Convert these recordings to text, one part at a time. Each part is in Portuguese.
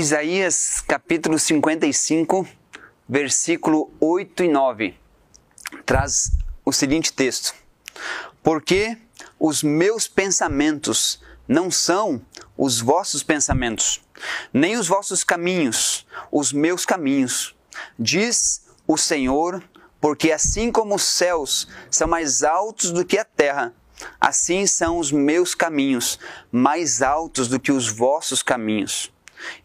Isaías capítulo 55, versículo 8 e 9, traz o seguinte texto: Porque os meus pensamentos não são os vossos pensamentos, nem os vossos caminhos, os meus caminhos, diz o Senhor, porque assim como os céus são mais altos do que a terra, assim são os meus caminhos mais altos do que os vossos caminhos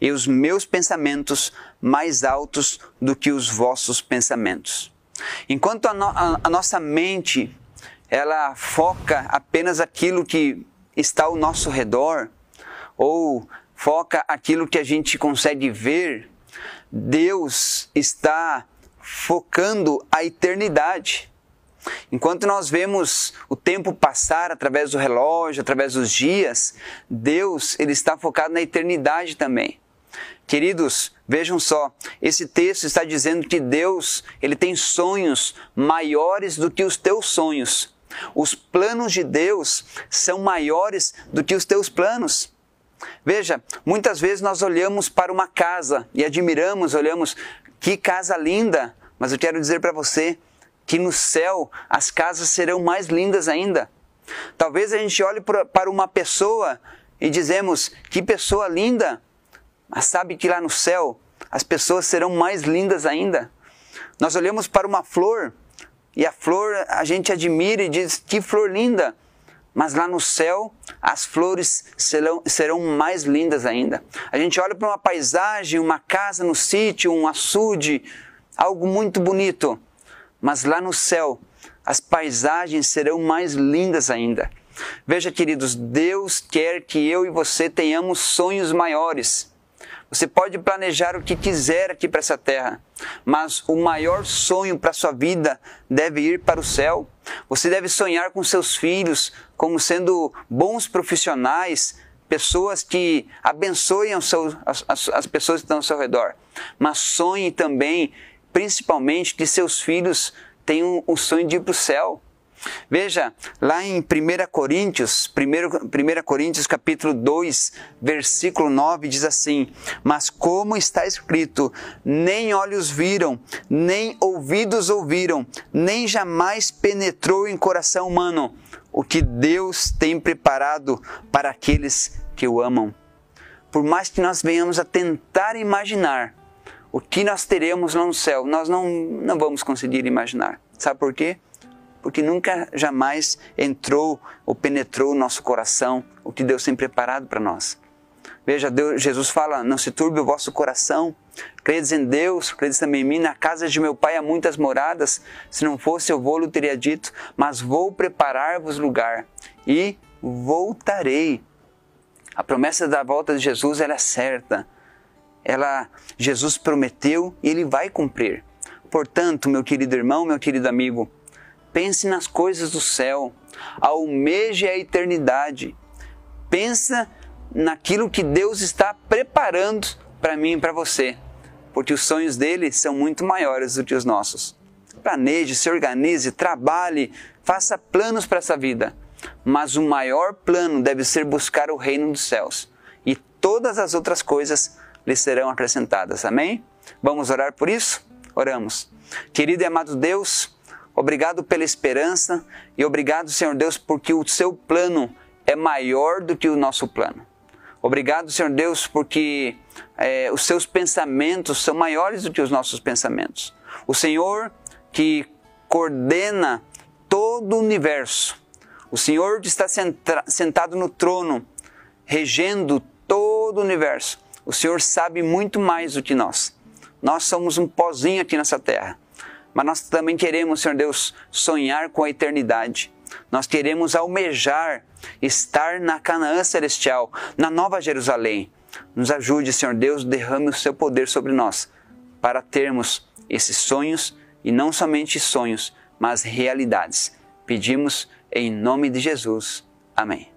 e os meus pensamentos mais altos do que os vossos pensamentos. Enquanto a, no, a, a nossa mente ela foca apenas aquilo que está ao nosso redor ou foca aquilo que a gente consegue ver, Deus está focando a eternidade. Enquanto nós vemos o tempo passar através do relógio, através dos dias, Deus ele está focado na eternidade também. Queridos, vejam só, esse texto está dizendo que Deus, ele tem sonhos maiores do que os teus sonhos. Os planos de Deus são maiores do que os teus planos. Veja, muitas vezes nós olhamos para uma casa e admiramos, olhamos, que casa linda, mas eu quero dizer para você, que no céu as casas serão mais lindas ainda. Talvez a gente olhe para uma pessoa e dizemos que pessoa linda, mas sabe que lá no céu as pessoas serão mais lindas ainda. Nós olhamos para uma flor e a flor a gente admira e diz que flor linda, mas lá no céu as flores serão, serão mais lindas ainda. A gente olha para uma paisagem, uma casa no sítio, um açude, algo muito bonito mas lá no céu as paisagens serão mais lindas ainda. Veja, queridos, Deus quer que eu e você tenhamos sonhos maiores. Você pode planejar o que quiser aqui para essa terra, mas o maior sonho para sua vida deve ir para o céu. Você deve sonhar com seus filhos como sendo bons profissionais, pessoas que abençoem as pessoas que estão ao seu redor. Mas sonhe também principalmente que seus filhos tenham o sonho de ir para o céu. Veja, lá em 1 Coríntios, 1, 1 Coríntios capítulo 2, versículo 9, diz assim, Mas como está escrito, nem olhos viram, nem ouvidos ouviram, nem jamais penetrou em coração humano o que Deus tem preparado para aqueles que o amam. Por mais que nós venhamos a tentar imaginar, o que nós teremos lá no céu, nós não, não vamos conseguir imaginar. Sabe por quê? Porque nunca, jamais entrou ou penetrou no nosso coração o que Deus tem preparado para nós. Veja, Deus, Jesus fala: Não se turbe o vosso coração. Credes em Deus, credes também em mim. Na casa de meu pai há muitas moradas. Se não fosse, eu vou-lhe teria dito. Mas vou preparar-vos lugar e voltarei. A promessa da volta de Jesus é certa ela Jesus prometeu e ele vai cumprir. Portanto, meu querido irmão, meu querido amigo, pense nas coisas do céu, almeje a eternidade. Pensa naquilo que Deus está preparando para mim e para você, porque os sonhos dele são muito maiores do que os nossos. Planeje, se organize, trabalhe, faça planos para essa vida. Mas o maior plano deve ser buscar o reino dos céus. E todas as outras coisas lhes serão acrescentadas. Amém? Vamos orar por isso? Oramos. Querido e amado Deus, obrigado pela esperança e obrigado, Senhor Deus, porque o seu plano é maior do que o nosso plano. Obrigado, Senhor Deus, porque é, os seus pensamentos são maiores do que os nossos pensamentos. O Senhor que coordena todo o universo. O Senhor que está sentado no trono, regendo todo o universo o Senhor sabe muito mais do que nós. Nós somos um pozinho aqui nessa terra. Mas nós também queremos, Senhor Deus, sonhar com a eternidade. Nós queremos almejar estar na Canaã celestial, na Nova Jerusalém. Nos ajude, Senhor Deus, derrame o seu poder sobre nós para termos esses sonhos e não somente sonhos, mas realidades. Pedimos em nome de Jesus. Amém.